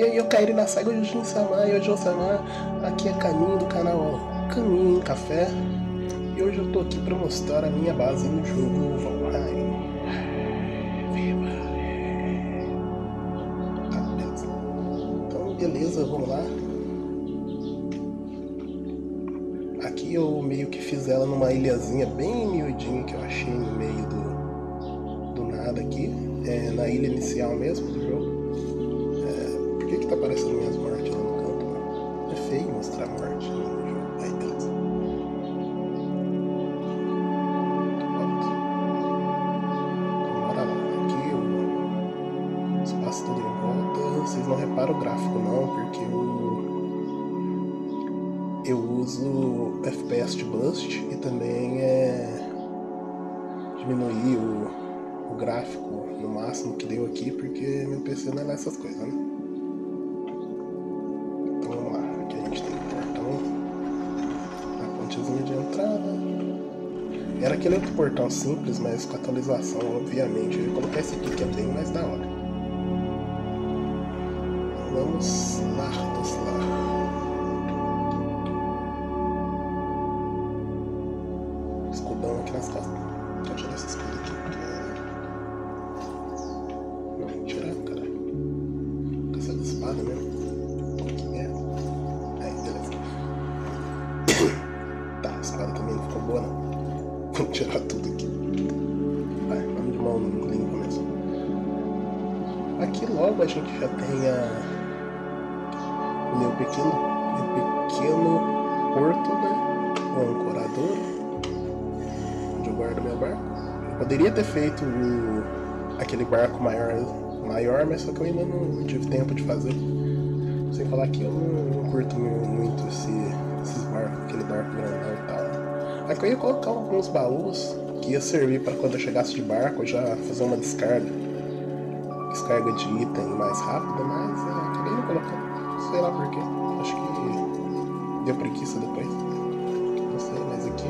E aí eu caí na saga de Jin-sama e hoje Osama aqui é caminho do canal Caminho Café. E hoje eu tô aqui pra mostrar a minha base no jogo Valheim. Tá, beleza. Então beleza, vamos lá. Aqui eu meio que fiz ela numa ilhazinha bem miudinha que eu achei no meio do, do nada aqui. É, na ilha inicial mesmo do jogo que que tá aparecendo minhas mortes lá no canto? Mano? É feio mostrar morte no jogo. Aí. Pronto. Então, bora lá. Aqui o espaço todo em volta. Vocês não reparam o gráfico não, porque eu, eu uso FPS de Bust e também é diminuir o, o gráfico no máximo que deu aqui, porque meu PC não é essas coisas, né? Era aquele outro portão simples, mas com atualização, obviamente. Eu ia colocar esse aqui que é bem mais da hora. Vamos lá, vamos lá. Escudão aqui nas costas. Vou tirar esse escudo aqui. Não, vou tirar, caralho. Essa espada mesmo. boa não. Vamos tirar tudo aqui. Vai, vamos de mão limpa mesmo. Aqui logo a gente já tem a... o meu pequeno, meu pequeno porto, né? O ancorador. Onde eu guardo meu barco. Eu poderia ter feito o... aquele barco maior, maior, mas só que eu ainda não tive tempo de fazer. Sem falar que eu não, não curto muito esse, esses barcos, aquele barco grandão e tal. Aqui eu ia colocar alguns baús que ia servir para quando eu chegasse de barco já fazer uma descarga. Descarga de item mais rápida, mas é, acabei não colocando. Sei lá porquê. Acho que deu preguiça depois. Não sei, mas aqui.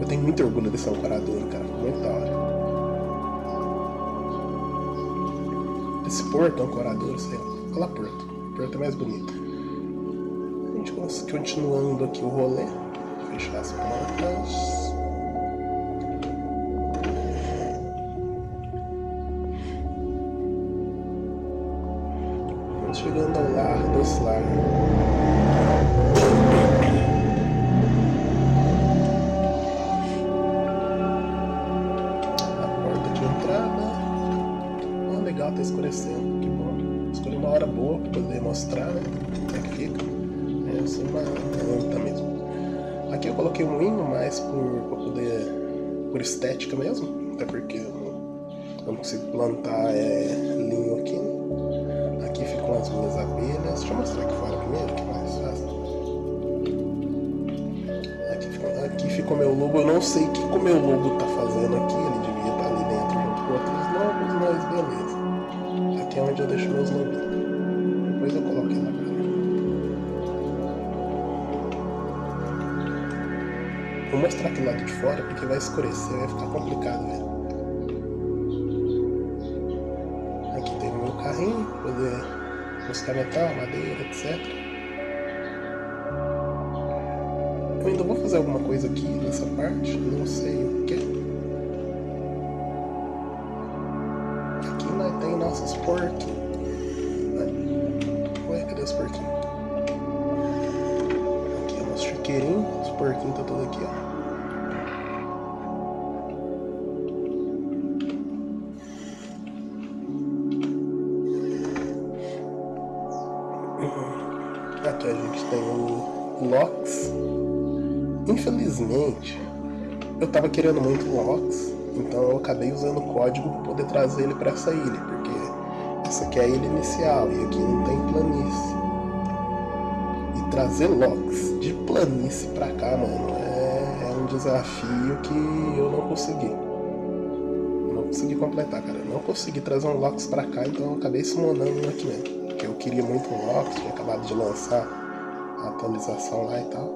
Eu tenho muito orgulho desse ancoradouro, cara. Muito da hora. Esse porto ancoradouro, sei lá. Olha lá porto. Porto é mais bonito. A gente continuando aqui o rolê fechar as portas. Vamos chegando ao lar dos legal, tá escurecendo, que bom. Escolhi uma hora boa para poder mostrar né, como é que fica. É assim uma. Aqui eu coloquei um hino mais por, por poder. por estética mesmo. Até porque eu não, eu não consigo plantar é, linho aqui. Aqui ficam as minhas abelhas. Deixa eu mostrar aqui fora primeiro, que é mais fácil. Aqui ficou, aqui ficou meu lobo. Eu não sei o que o meu lobo tá fazendo aqui. Ele devia estar ali dentro junto com outros lobos, mas beleza. Aqui é onde eu deixo meus lobos. Vou mostrar aqui do lado de fora porque vai escurecer, vai ficar complicado, velho. Aqui tem o meu carrinho, poder buscar metal, madeira, etc. Eu ainda vou fazer alguma coisa aqui nessa parte, não sei o que. Aqui nós tem nossos porquinhos. Ué, cadê os porquinhos? Aqui é o nosso chiqueirinho, os porquinhos tá tudo aqui, ó. Aqui a gente tem o Lox. Infelizmente, eu tava querendo muito o Lox, então eu acabei usando o código para poder trazer ele para essa ilha, porque essa aqui é a ilha inicial e aqui não tem planície. Trazer Lox de planície para cá, mano, é, é um desafio que eu não consegui não consegui completar, cara. Eu não consegui trazer um Lox pra cá, então eu acabei summonando um aqui mesmo porque eu queria muito um Loki, tinha acabado de lançar a atualização lá e tal.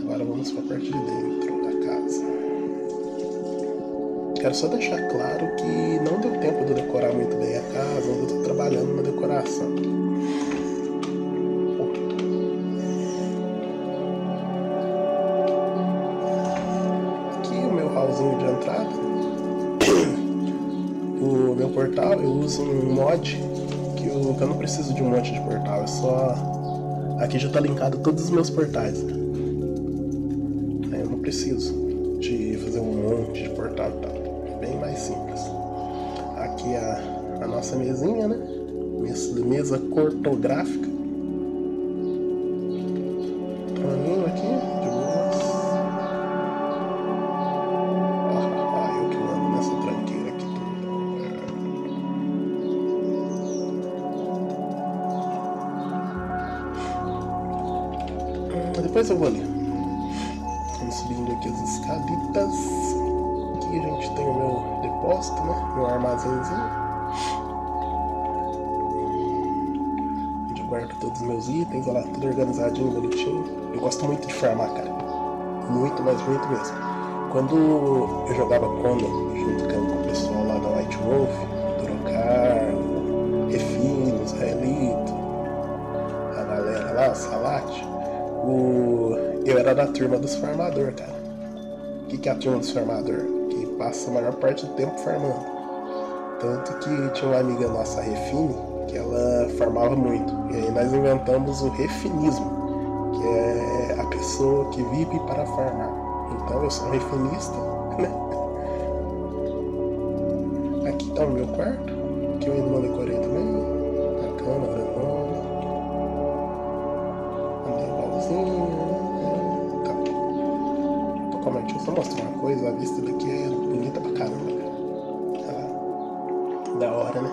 Agora vamos para a parte de dentro da casa. Quero só deixar claro que não deu tempo de decorar muito bem a casa eu estou trabalhando. coração. Aqui portal eu uso um mod que eu, que eu não preciso de um monte de portal, é só. Aqui já tá linkado todos os meus portais. Eu não preciso de fazer um monte de portal e tal. É bem mais simples. Aqui a, a nossa mesinha, né? Mesa, mesa cortográfica. Depois eu vou ali. Vamos subindo aqui as escaditas. Aqui a gente tem o meu depósito, né? Meu armazenzinho. Onde eu guardo todos os meus itens, olha lá, tudo organizadinho, bonitinho. Eu gosto muito de farmar, cara. Muito, mas muito mesmo. Quando eu jogava Conan junto com o pessoal lá da White Wolf, Durocar, Refinos, Raelito, a galera lá, Salat, o... eu era da turma dos farmadores, cara. O que, que é a turma dos farmadores? Que passa a maior parte do tempo farmando. Tanto que tinha uma amiga nossa, a Refine, que ela farmava muito. E aí nós inventamos o refinismo, que é a pessoa que vive para farmar. Então eu sou refinista, né? Aqui tá o meu quarto, uma coisa, a vista daqui é bonita pra caramba, velho. Ah, da hora, né?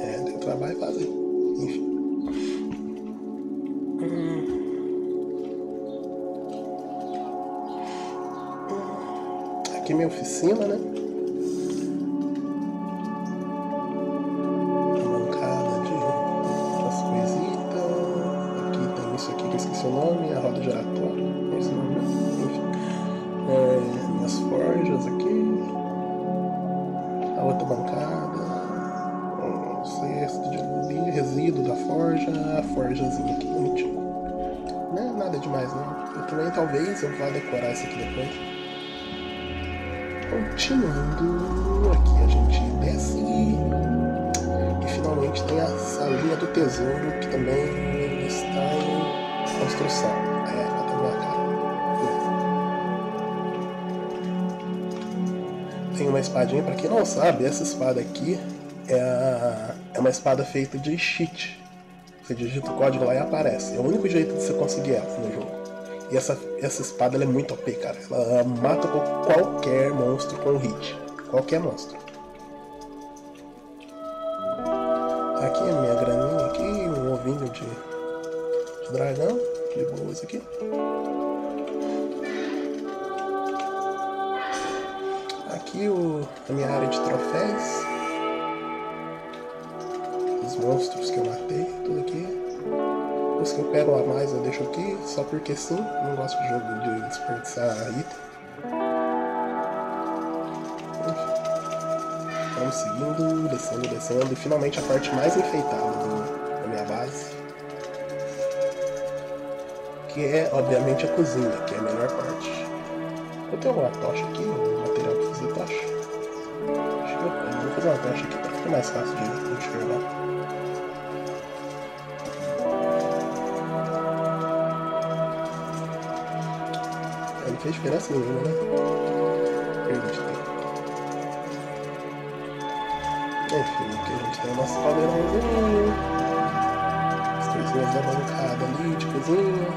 É, deu trabalho fazer. Enfim. Aqui é minha oficina, né? Aqui. A outra bancada. Um cesto de resíduo da forja. A forjazinha aqui, bonitinho. Não é nada demais, não. Eu também talvez eu vá decorar isso aqui depois. Continuando, aqui a gente desce e finalmente tem a salinha do tesouro que também está em construção. É, ela tá na cara. Tem uma espadinha, para quem não sabe, essa espada aqui é, a, é uma espada feita de cheat. Você digita o código lá e aparece. É o único jeito de você conseguir ela no jogo. E essa, essa espada é muito OP, cara. Ela mata qualquer monstro com hit. Qualquer monstro. Aqui a minha graninha aqui, um ovinho de, de dragão. De boas aqui. Aqui o, a minha área de troféus. Os monstros que eu matei, tudo aqui. Os que eu pego a mais eu deixo aqui, só porque sim. Não gosto de jogo de desperdiçar item. Vamos seguindo, descendo, descendo. E finalmente a parte mais enfeitada do, da minha base. Que é, obviamente, a cozinha, que é a melhor parte. Eu tenho uma tocha aqui, um para fazer tocha. Acho que eu, eu vou fazer uma tocha aqui para ficar mais fácil de enxergar. Não fez diferença nenhuma, né? Enfim, aqui a gente tem o nosso caldeirãozinho. As coisinhas da bancada ali de cozinha.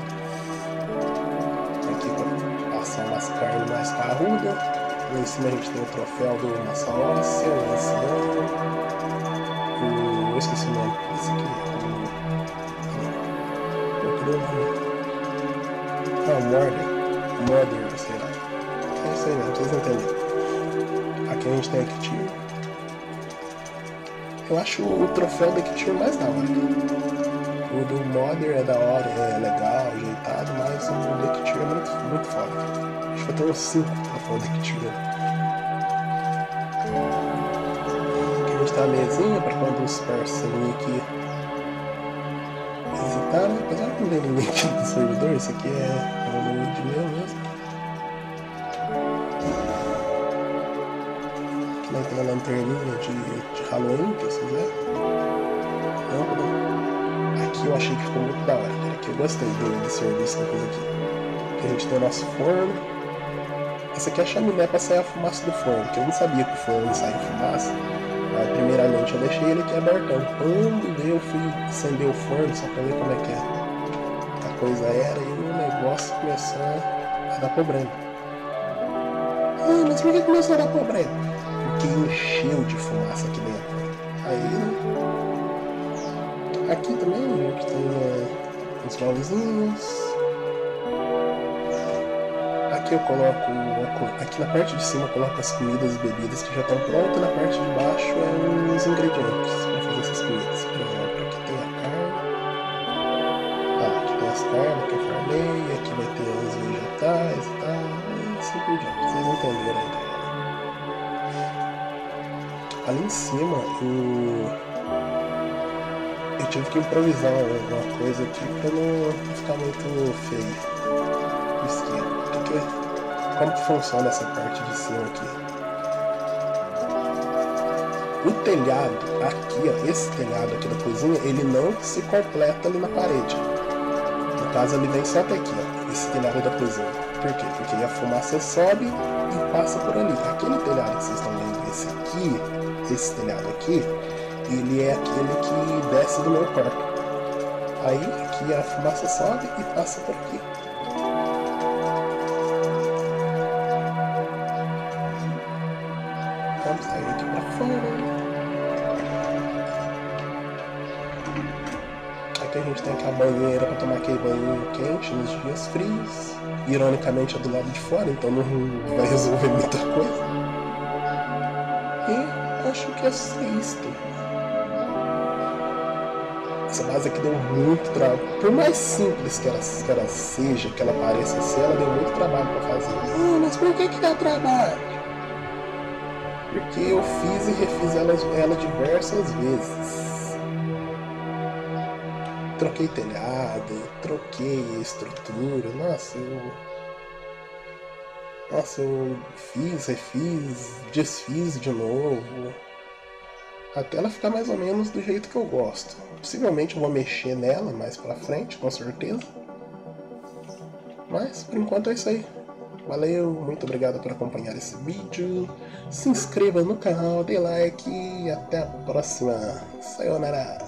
Aqui para passar umas carnes mais parrudas. Lá em cima a gente tem o troféu do massa óssea, o ancião. O... Eu esqueci o nome. Esse aqui. O... Cadê o nome? Ah, o Mordor. Mother, sei lá. É isso aí mesmo, vocês entenderam. Aqui a gente tem a Kitir. Eu acho o troféu da Kitir mais da hora. O do Mother é da hora, é legal, ajeitado, mas o da Kitir é muito, muito foda. Que eu tenho 5 troféus da Kitir. Aqui a gente tem uma mesinha para quando os parceiros aqui visitarem. Apesar que não tem ninguém aqui no servidor, isso aqui é, um vídeo meu mesmo. Aqui nós temos a lanterninha de, de Halloween, que vocês quiser. Lâmpada. Aqui eu achei que ficou muito da hora, cara. Aqui eu gostei do, do serviço que eu fiz aqui. Aqui a gente tem o nosso forno. Essa aqui é a chaminé para sair a fumaça do forno, que eu não sabia que o forno saía fumaça. Mas, primeiramente eu deixei ele aqui abertão. Quando eu fui acender o forno, só para ver como é que é. a coisa era, e o negócio começou a dar problema. Ah, mas por que começou a dar problema? Porque encheu de fumaça aqui dentro. Aí, aqui também a gente tem uh, uns aqui eu coloco, aqui na parte de cima eu coloco as comidas e bebidas que já estão prontas, na parte de baixo é os ingredientes para fazer essas comidas. Por exemplo, aqui tem a carne, ah, aqui tem as carnes que eu farmei, aqui vai ter os vegetais e tal, e assim por diante. Vocês entenderam a ideia. Ali em cima eu, eu tive que improvisar uma coisa aqui para não ficar muito feio como que funciona essa parte de cima aqui. O telhado aqui, ó, esse telhado aqui da cozinha, ele não se completa ali na parede. No caso, ele vem só até aqui, ó, esse telhado da cozinha. Por quê? Porque a fumaça sobe e passa por ali. Aquele telhado que vocês estão vendo, esse aqui, esse telhado aqui, ele é aquele que desce do meu quarto. Aí aqui a fumaça sobe e passa por aqui. Vamos sair aqui pra fora. Aqui a gente tem aqui a banheira para tomar aquele banho quente nos dias frios. Ironicamente é do lado de fora, então não vai resolver muita coisa. E acho que é isto. Essa base aqui deu muito trabalho. Por mais simples que ela, que ela seja, que ela pareça ser, ela deu muito trabalho para fazer. Ah, mas por que que dá trabalho? Porque eu fiz e refiz ela, ela diversas vezes. Troquei telhado, troquei estrutura, nossa, eu. Nossa, eu fiz, refiz, desfiz de novo. Até ela ficar mais ou menos do jeito que eu gosto. Possivelmente eu vou mexer nela mais pra frente, com certeza. Mas por enquanto é isso aí. Valeu, muito obrigado por acompanhar esse vídeo. Se inscreva no canal, dê like e até a próxima. Sayonara!